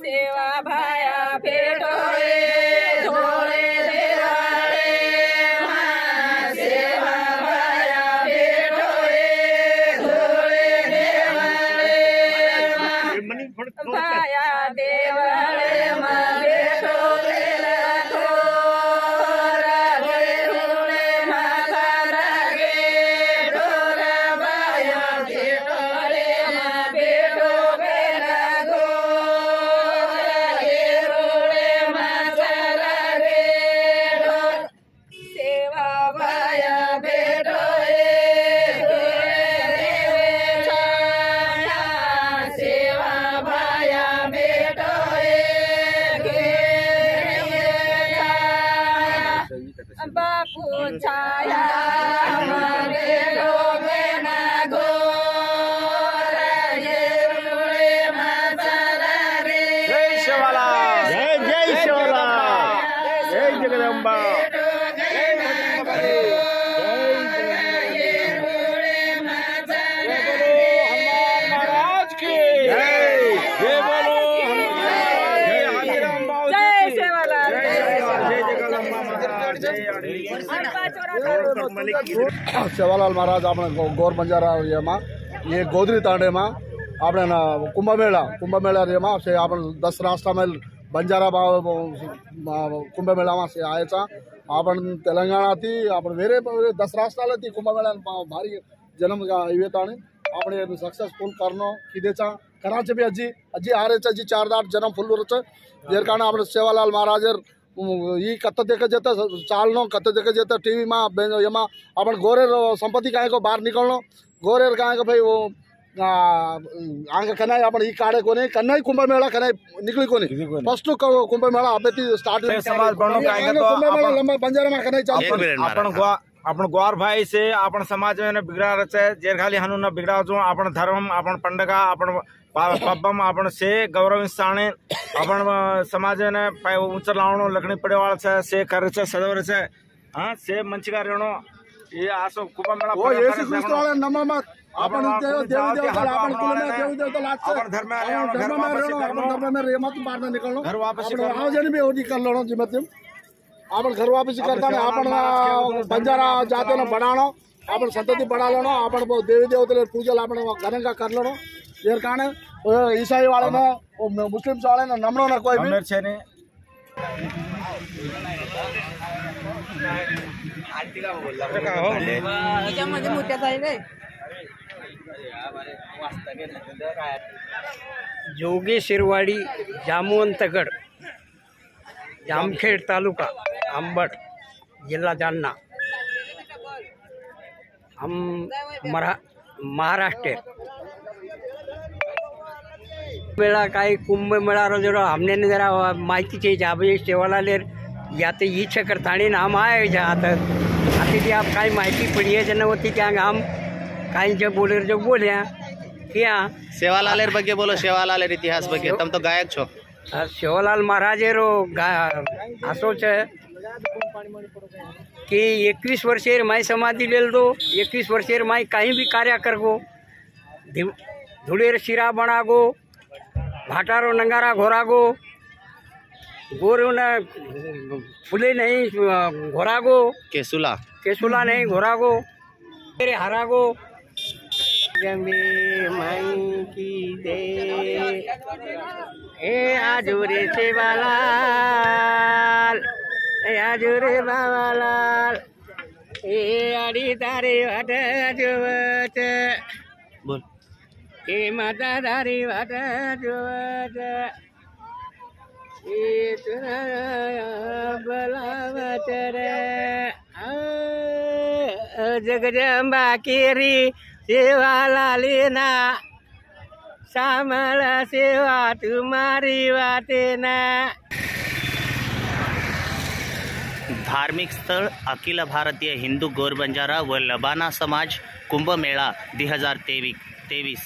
सेवा भाया भेटो रे झोळे Jai Jai Shivala Jai Jai Shivala Jai Jai Jai Jai Sevalal મહારાજ આપણે ગોર બંજારા એમાં એ ગોદરી તાંડેમાં આપણે કુંભમેળા કુંભમેળા એમાં છે આપણે દસ રાષ્ટ્રમાં બંજારા કુંભમેળામાં છે આવે છે આપણે તેલંગાણાથી આપણે વેરે દસ રાષ્ટ્રાલથી કુંભમેળા ભારી જન્મ આવ્યો તાણે આપણે એનું સક્સેસફુલ કરનો કીધે છે કરા છે બી હજી હજી આ રહે છે હજી ચાર દાટ જન્મ ફૂલ રહે છે જેર કારણે આપણે સેવાલાલ મહારાજે ઈ કત દેખે જતા ચાલનો કત દેખે જતા ટીવીમાં એમાં આપણે ગોરેર સંપત્તિ કાંઈક બહાર નીકળનો ગોરેર કાંઈક ભાઈ આંગ કનાય આપણે ઈ કાળે કોને કનાય કુંભ મેળા કનાય નીકળી કોને ફર્સ્ટ કુંભ મેળા અબેથી સ્ટાર્ટ સવાલ પણ કાંઈક તો આપણે કુંભ મેળા લંબા પંજારામાં કનાય ચાલ પણ ગોવા આપણું ગોરભાઈ છે આપણ સમાજ એને બિગડા છે જે ખાલી હનુના બિગડાવજો આપણ ધર્મ આપણ પંડગા આપણ પબ્બમ આપણ છે ગૌરવ સ્થાણે આપણ સમાજ એને ઊંચા લાવણો લખણી પડેવાળ છે સે કરે છે સદવર છે હા સે મંચિકા રેણો એ આસો કુંભ મેળા ઓ యేసు ખ્રિસ્તુ વાળે નમમ આપણ દેવ દેવ દેવતા આપણ કુલ મે દેવ દેવતા લાગ છે આપણ ધર્મ આલે ઘર વાપસ ધર્મ મે રે મત બહાર ના નીકળો ઘર વાપસ આવજે ને બે નીકળ લણો જીમત मत बाहर न निकलनो घर वापसी आपण करनो। आवाजनी बी ओडी कर लेणो जिमतिम आपण घर वापसी आपण करता ने सेवालाल आपण महाराज के उधर बंजारा धर्म में जाते न बढ़ाणो आपण संतति बढ़ा लेणो आपण बहु देवी देवता पूजल आपण घरंगा कर लेणो જેર કારણે ઈસાઈ વાળાને મુસ્લિમ વાળાને નમણો ન કોઈ બી अमेर छे ने त्याच्यामध्ये मोठ्याच आहे रे जोगी शिरवाडी जामवंतगड जामखेड तालुका अंबड जिला जालना। हम महाराष्ट्र। कुंभ मेला कुंभमेळा रोजरो हमने जरा माहिती चे जाबे सेवाला लेर या तो ते ही छकर थाणी नाम आहे जात आता ती। तो। आप काही माहिती पडी आहे जन होती क्या हम काही जे बोलेर जो बोल्या क्या? सेवालालेर बगे बोलो सेवालालेर इतिहास बगे तुम तो गायक छो। શિવલાલ મહારાજેરો ગા- આશો છે की एकवीस वर्षेर माय समाधी लेल दो एकवीस वर्षेर माय काही बी कार्य करगो धि- धुळेर शिरा बनागो भाटारो नंगारा घोरागो गोरू न फुले नहीं घोरागो કેસુલા केसुला नहीं घोरागो तेरे हरागो जमे माई की दे। ए आजुरे सेवालाल ए आजुरे बाबालाल ए आडी तारे वाट जोवत। ए माता तारी वाट जोवत। ए तुरा बलावत रे। आ, जगदंबा केरी देवाला लेना श्यामला सेवा तुम्हारी वाटेना. धार्मिक स्थळ अखिल भारतीय हिंदू गोरबंजारा व लबाना समाज कुंभमेळा दी हजार तेवीस तेवीस.